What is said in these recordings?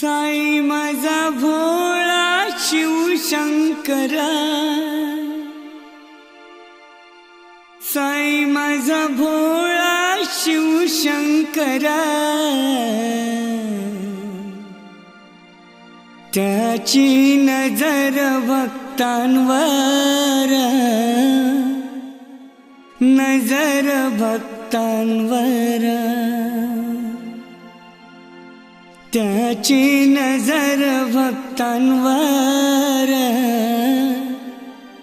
साई माझा भोळा शिवशंकरा साई माझा भोळा शिवशंकरा त्याची नजर भक्तांवर. नजर भक्तांवर. त्याची नजर भक्तांवर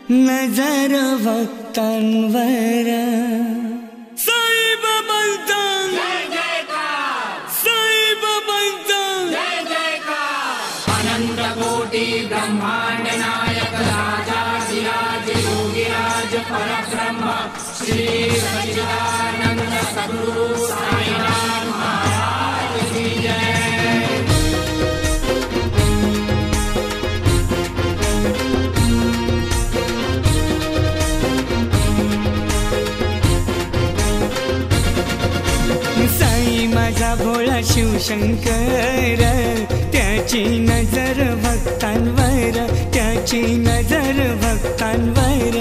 नजर भक्तांवर साईब बनता साईब बनता अनंत कोटी ब्रह्मांड नायक राजा सिराज योगिराज वजर भक्तान् वर साबन् साबन् शिवशंकर त्याची नजर भक्तांवर त्याची नजर भक्तांवर.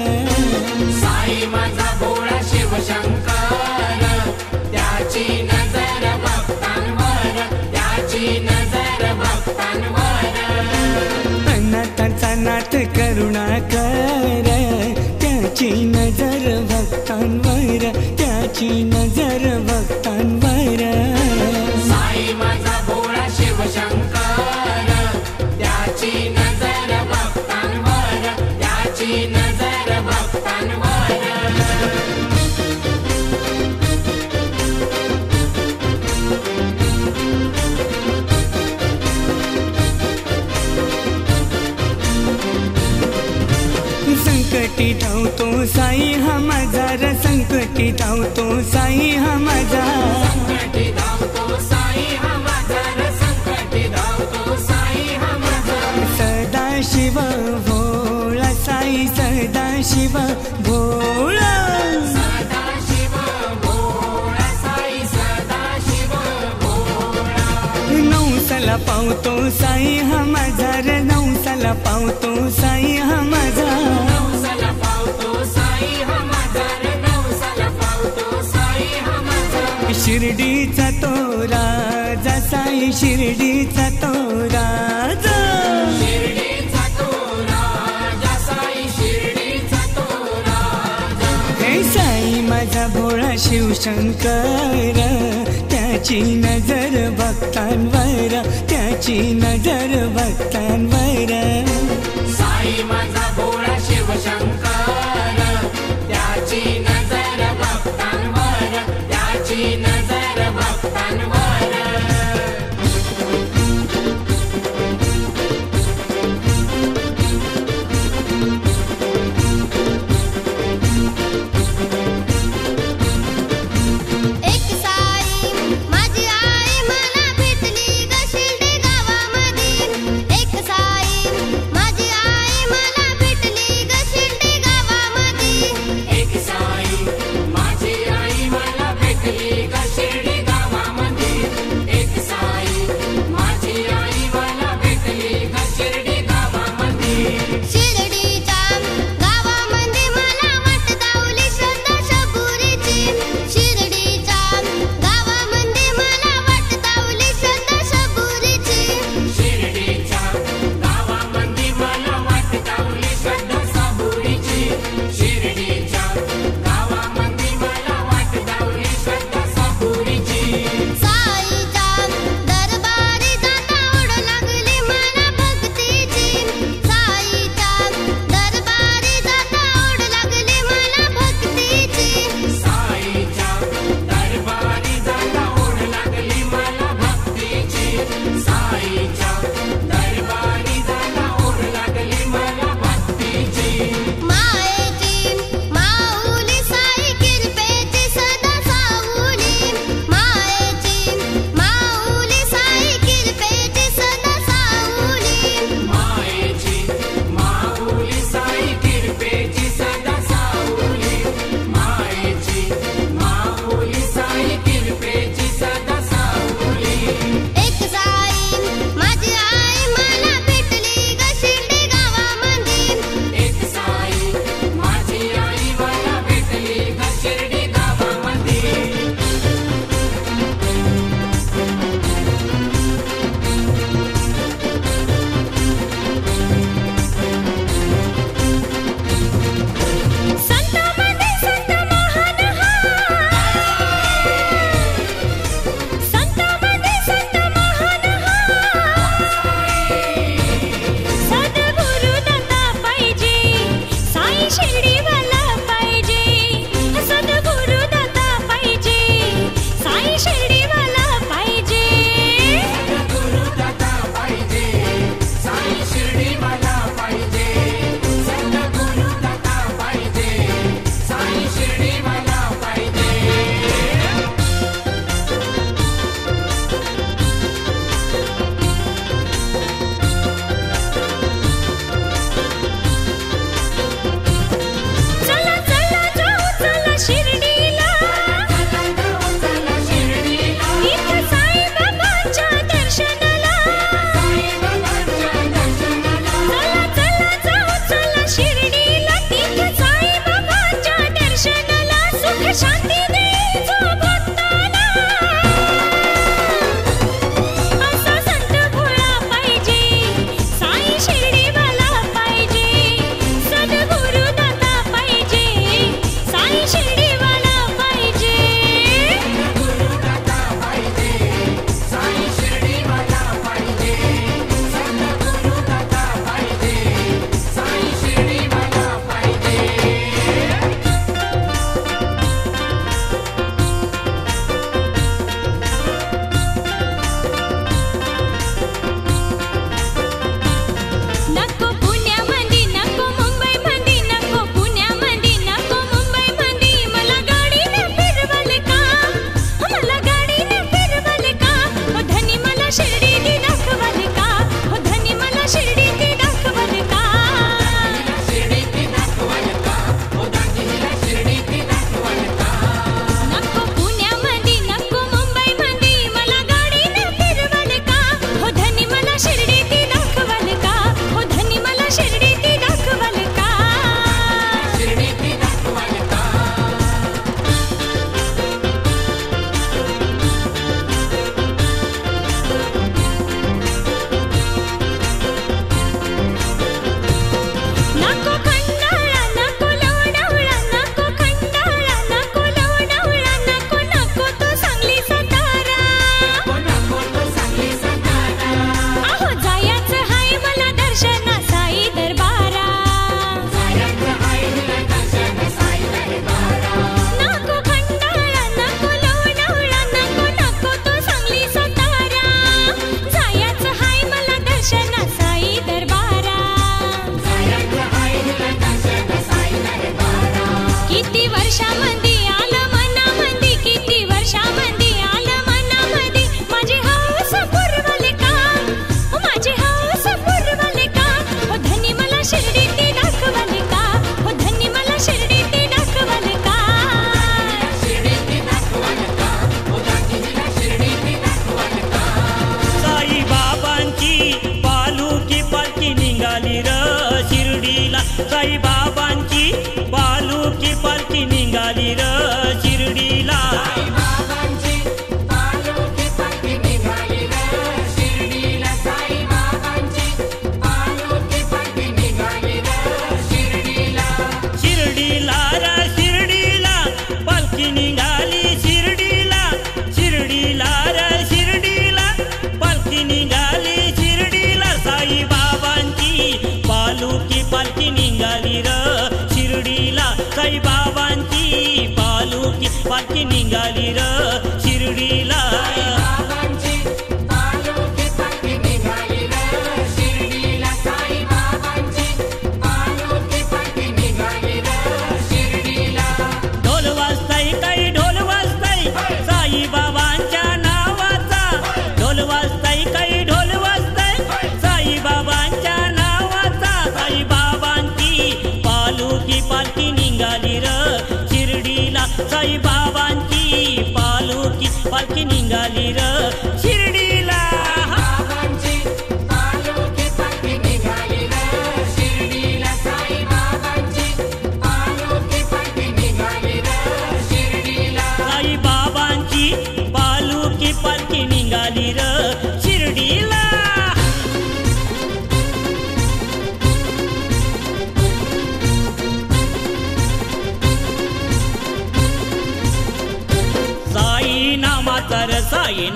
त्याची नजर करुणा कर त्याची नजर भक्तांवर त्याची शिव भोळा. नवसाला पावतो साई हा माझा र नवसाला पावतो साई हा माझा. शिर्डीचा तो राजा साई शिर्डीचा तो राजा. शिवशंकर त्याची नजर भक्तांवर त्याची नजर भक्तांवर साई माझा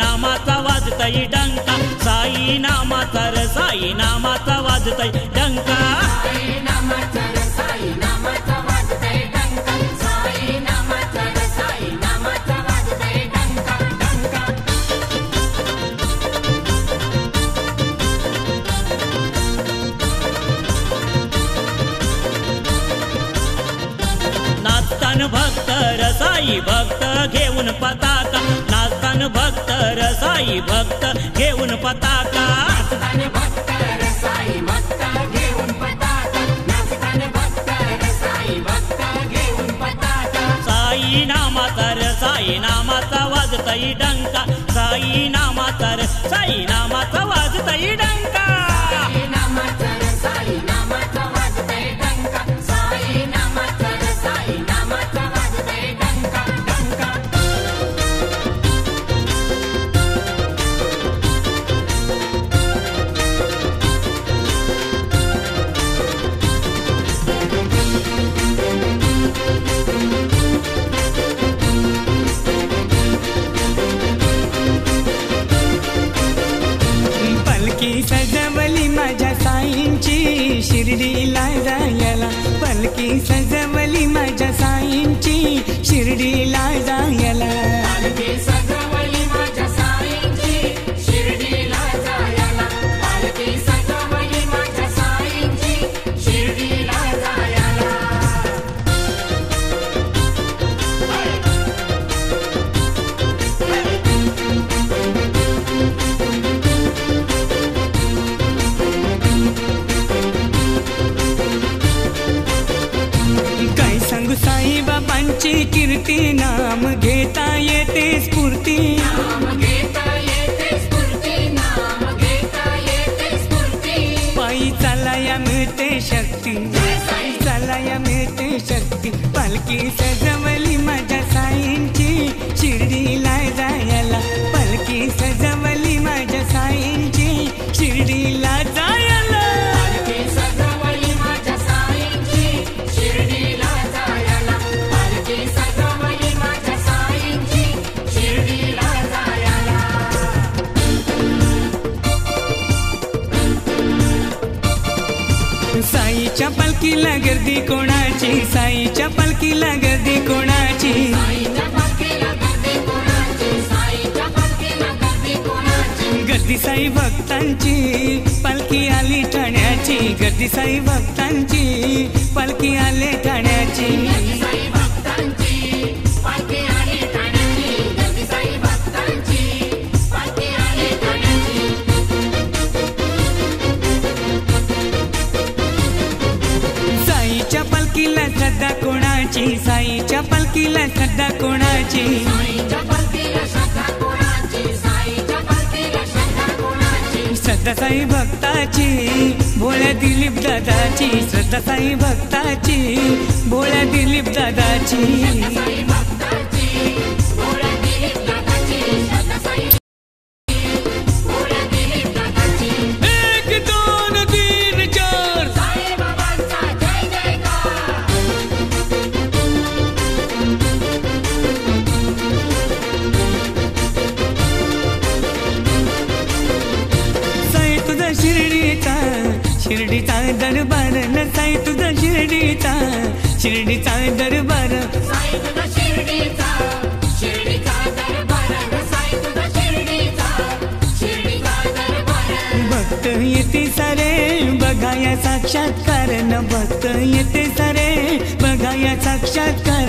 नामाचा वाजतय डंका साई नामाचा र साई नामाचा वाजतय डंका रसाई भक्त घेऊन पताका. भक्त रसाई भक्त घेऊन साई नामाचा रसाई वाजताई डंका. साई नामा रस पालखीला गर्दी कोणाची? साईच्या पालखीला गर्दी कोणाची? गर्दी साई भक्तांची पालखी आली ठाण्याची. गर्दी साई भक्तांची पालखी आले ठाण्याची. कोणाची? साईच्या पालखीला श्रद्धा कोणाची? श्रद्धा साई भक्ताची भोळ्या दिलीप दादाची. श्रद्धा साई भक्ताची भोळ्या दिलीप दादाची. बघाया साक्षात्कार न बघता येते सारे. बघाया साक्षात्कार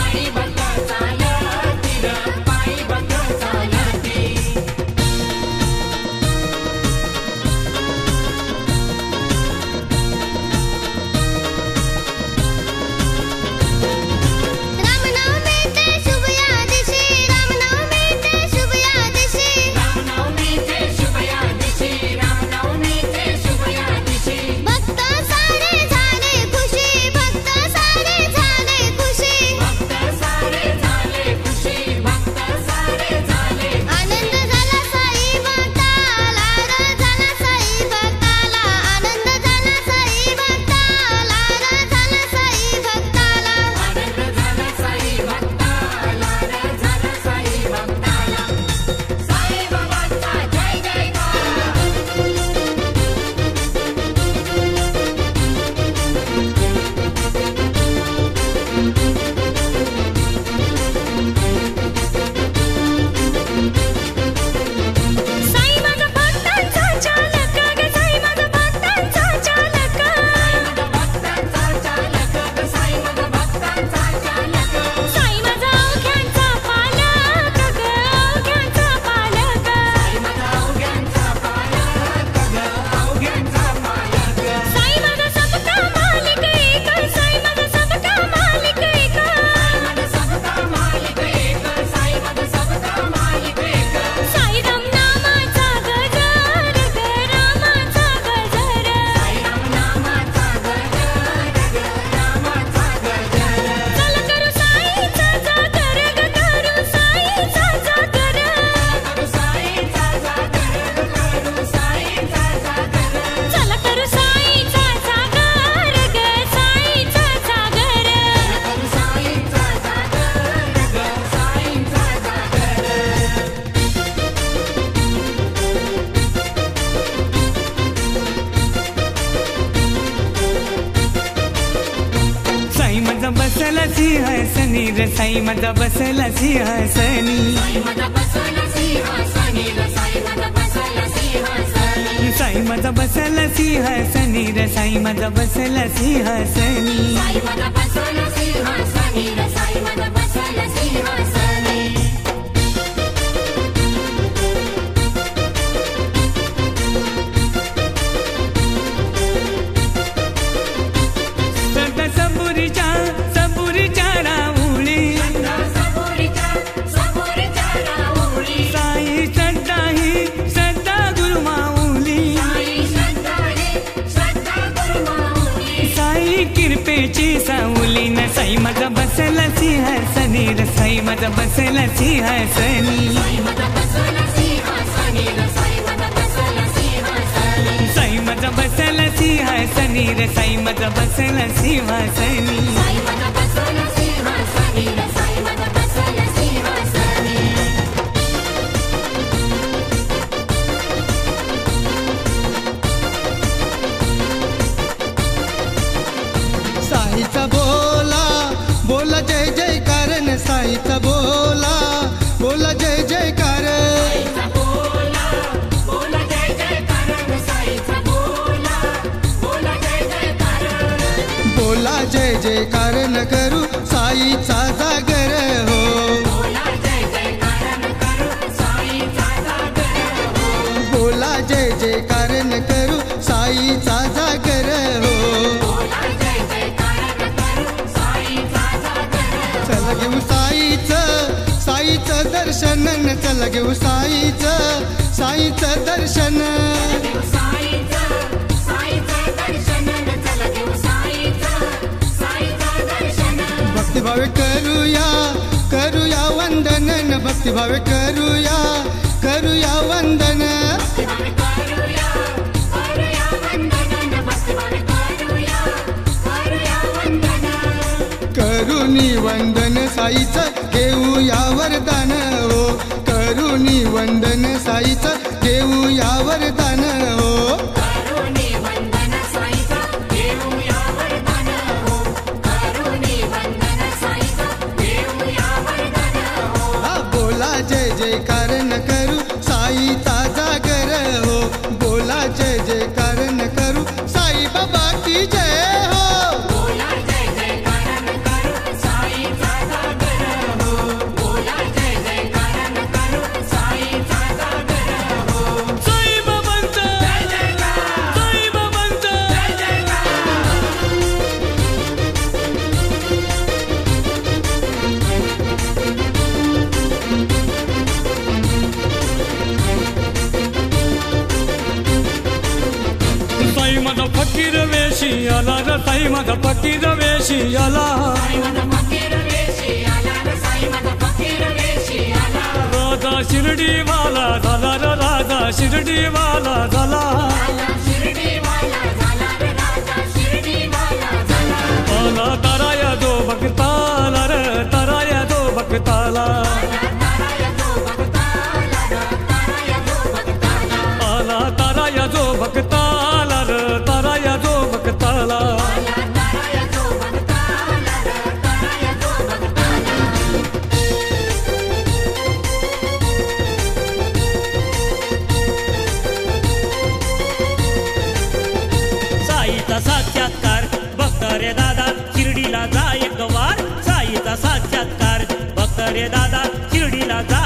सी हसनी रसाई मजा बसला सी हसनी. साई मजा बसला सी हसनी रसाई मजा बसला सी हसनी. बसला सिंहासनी रसाई माझा बसला सिंहासनी साई माझा बसला सिंहासनी रसाई माझा बसला सिंहासनी बोला जय जयकार न करू साईचा जागर हो. बोला जय जयकार न करू साईचा जागर हो. चला घेऊ साईचं च दर्शन. चला घेऊ साईचं साईचं दर्शन. भक्तिभावे करूया करूया वंदन भक्तिभावे करूया करूया वंदन. करुणी वंदन साईच घेऊया वरदान. ओ करुणी वंदन साईच घेऊया वरदान. మత పట్టిద వేసి అలా. రాధా షిరిడి వాలా దళ రాధా షిరిడి వాలా దళ తరాయ దో భక్తాల తరాయ దో భక్తాల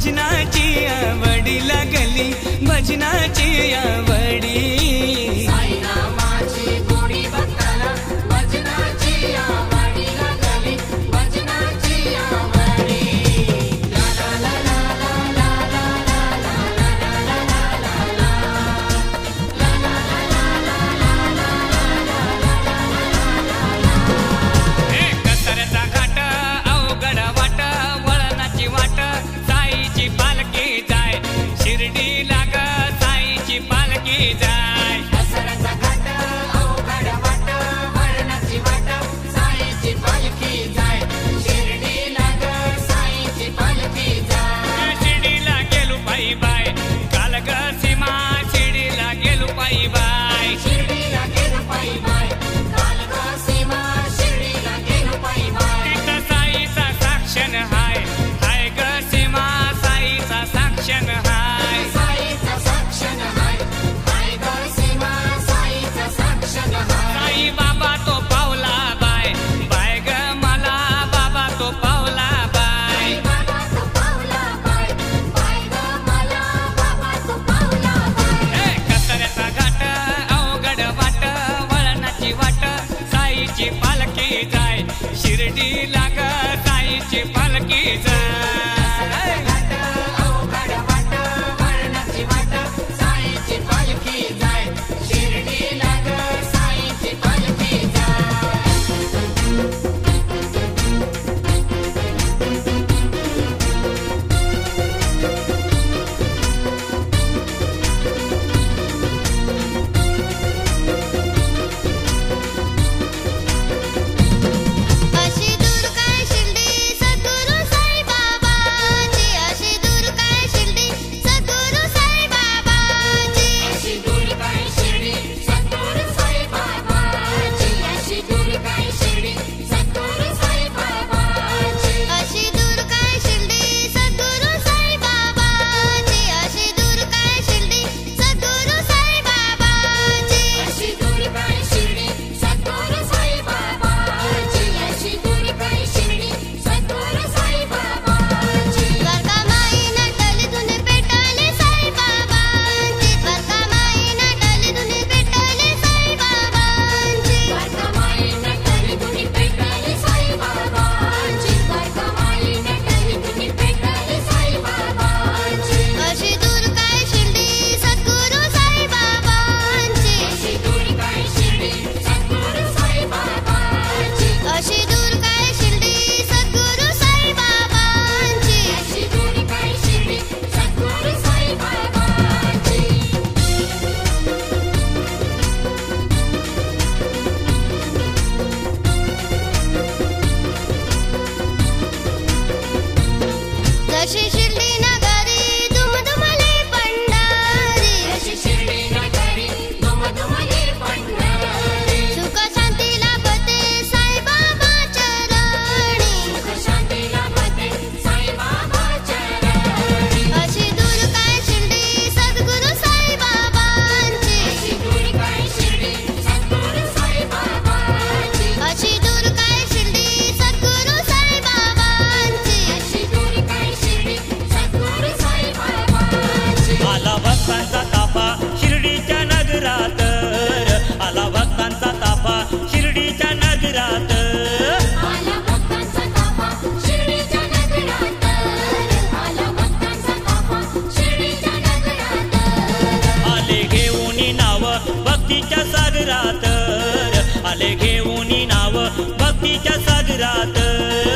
भजनाची आवडी लागली. भजनाची आवडी घेऊन नाव भक्तीच्या सागरात.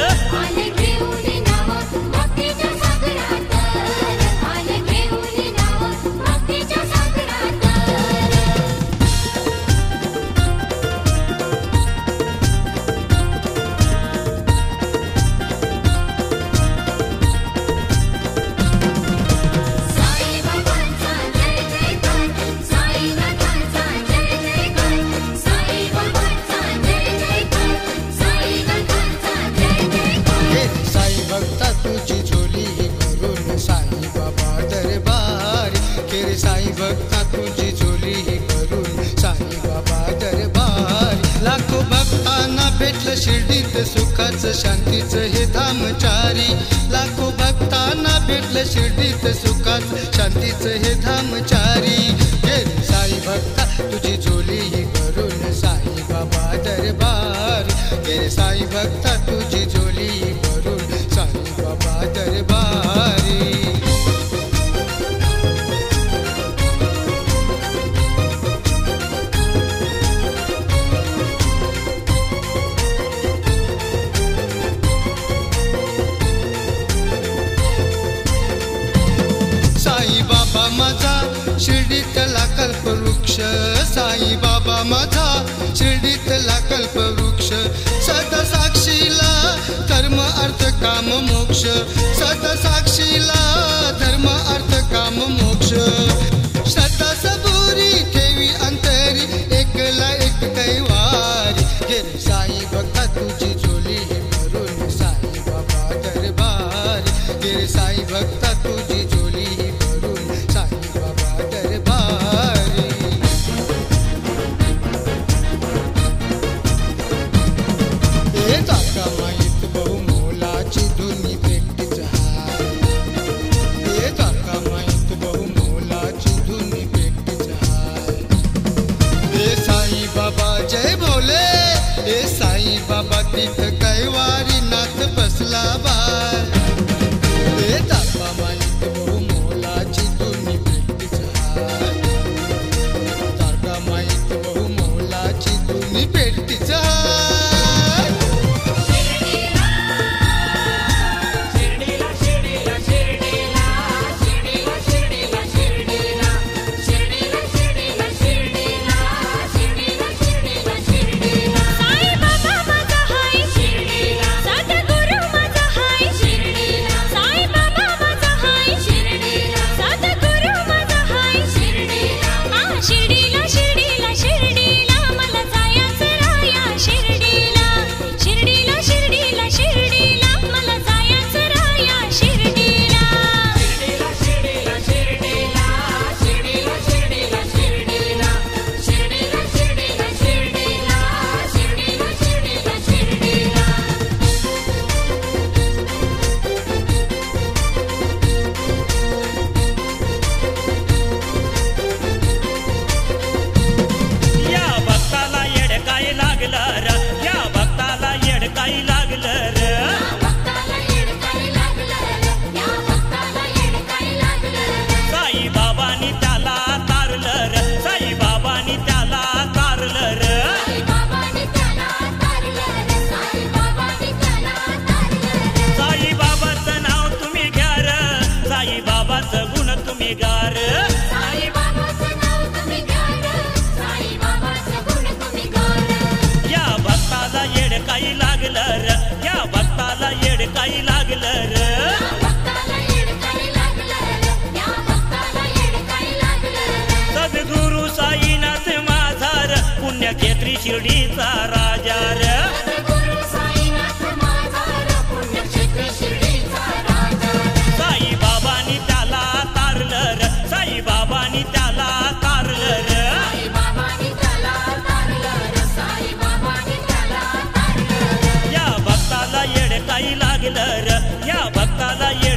कल्पवृक्ष साई बाबा माझा शिर्डीतला कल्पवृक्ष. सतसाक्षीला धर्म अर्थ काम मोक्ष. सतसाक्षीला धर्म अर्थ काम मोक्ष. श्रद्धा सबुरी ठेवी अंतरी एकला एक दैवारी घे साई बघा तुझी झोली भरून साई बाबा दरबारी. गिर साई भक्त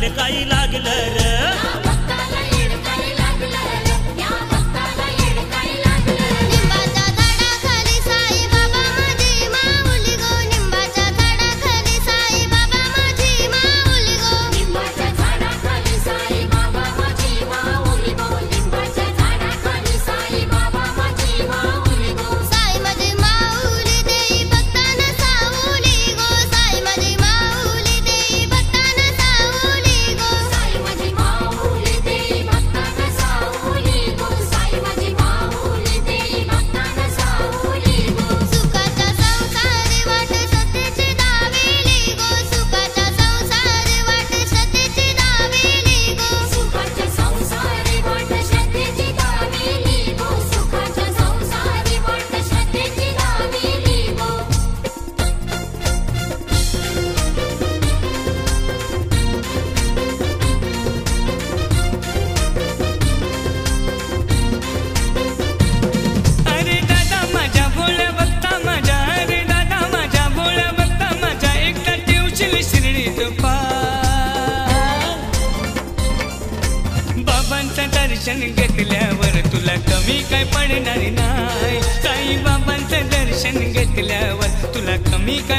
काही लागलं र.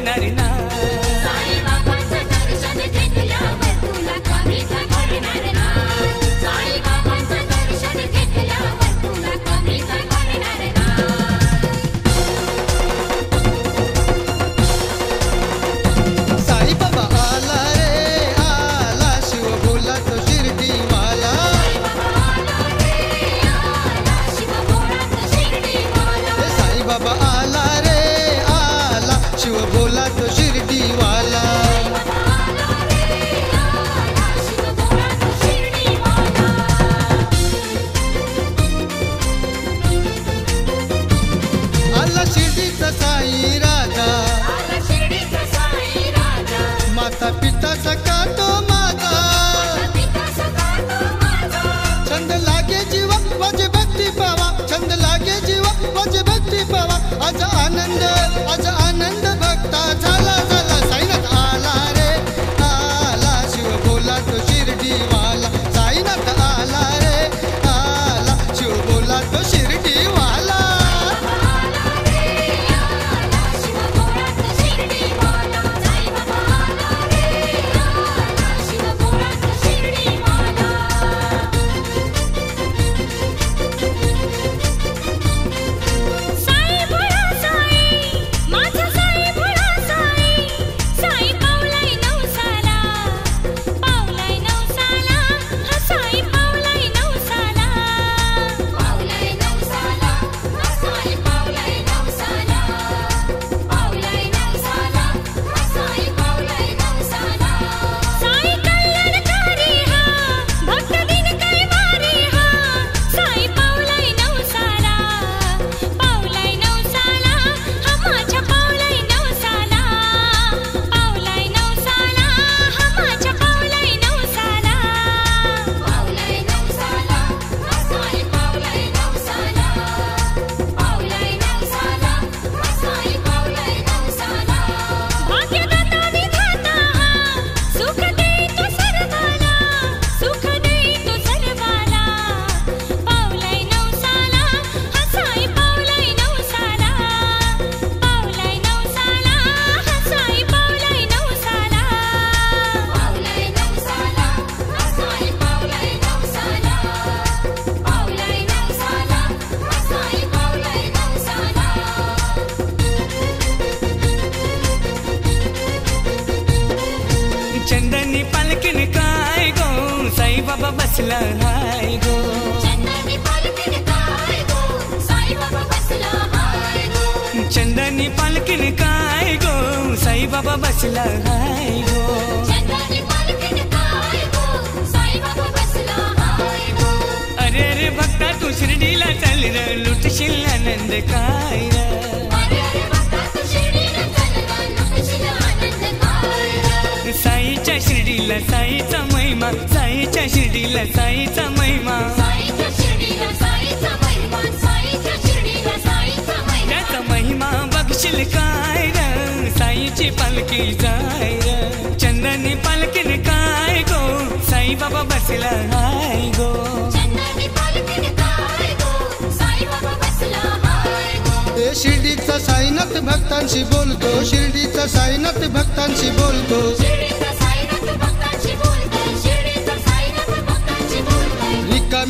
ನರಿನಾ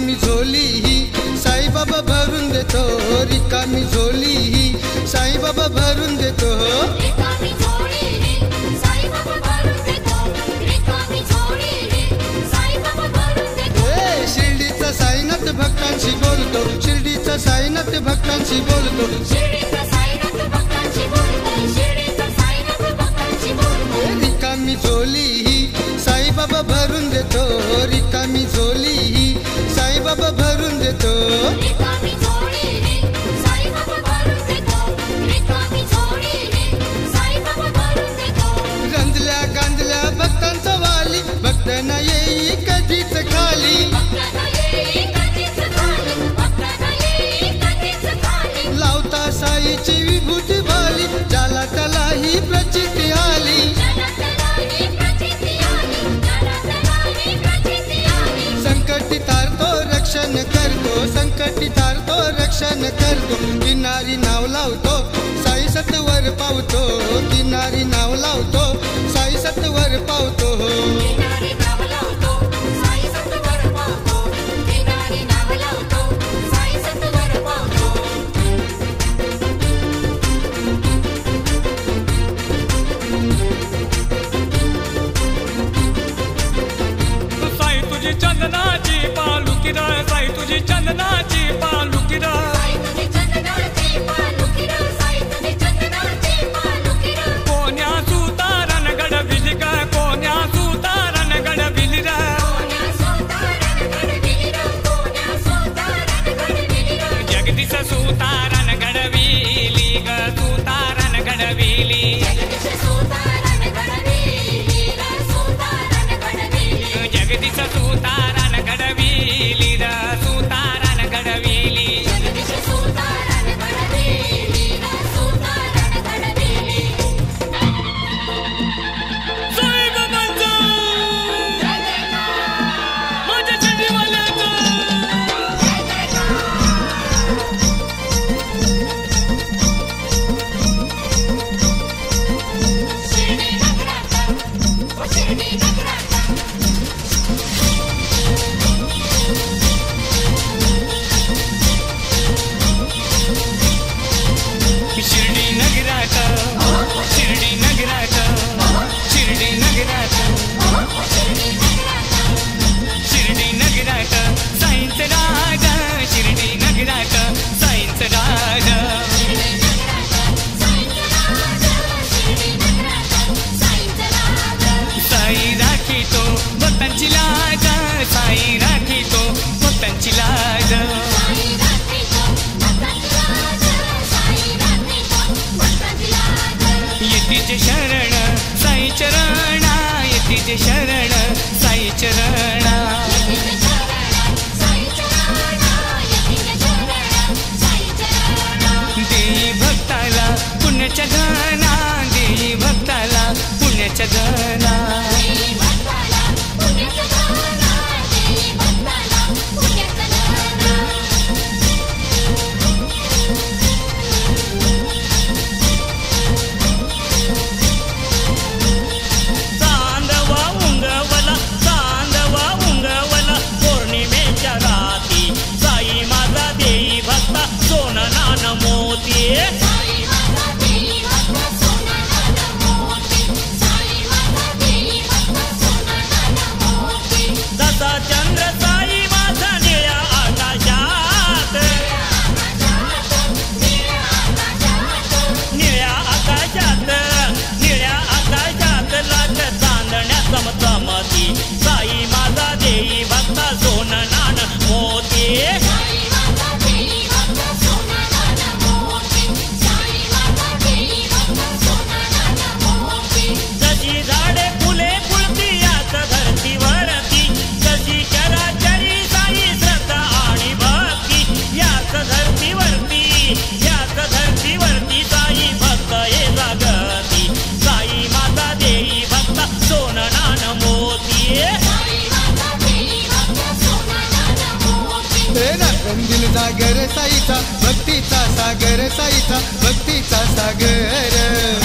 रिकामी झोली ही. साईबाबा भरून देतो रिकामी झोली ही. साईबाबा भरून देतो. शिर्डीचा साईनाथ भक्तांशी बोलतो शिर्डीचा साईनाथ भक्तांशी बोलतो रिकामी झोली ही. साईबाबा भरून देतो रिकामी तो संकटी तारतो रक्षण करतो. किनारी नाव लावतो साई सतवर पावतो. किनारी नाव लावतो साई सतवर पावतो. चंदनाची पाल साईचे शरण साई चरणा येतीचे शरण साई चरणा. देई भक्ताला पुण्याच्या घना देवी भक्ताला पुण्याच्या घना प्रेरणा कंदील सागर साईचा भक्तीचा सागर साईचा भक्तीचा सागर.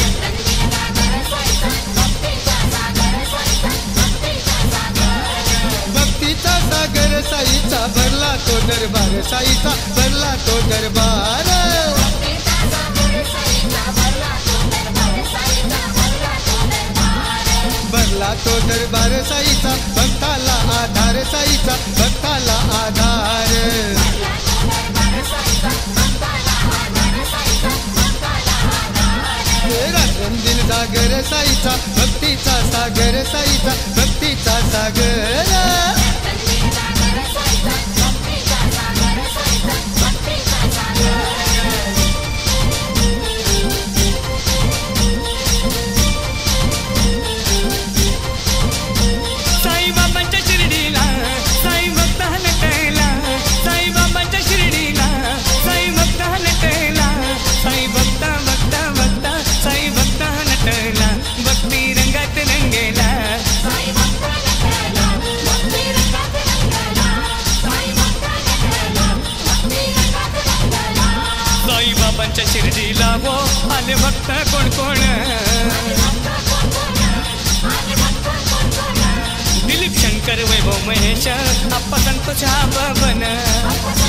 भक्तीचा सागर साईचा भरला तो दरबार साईचा भरला तो दरबार. भरला तो दरबार साईचा भक्ताला आधार साईचा भक्ताला आधार. रात्रंदिल सागर साईचा भक्तीचा सागर साईचा भक्तीचा सागर. भक्त कोण कोण? दिलीप शंकर वैभव महेश आप्पा संतोष हा बबन.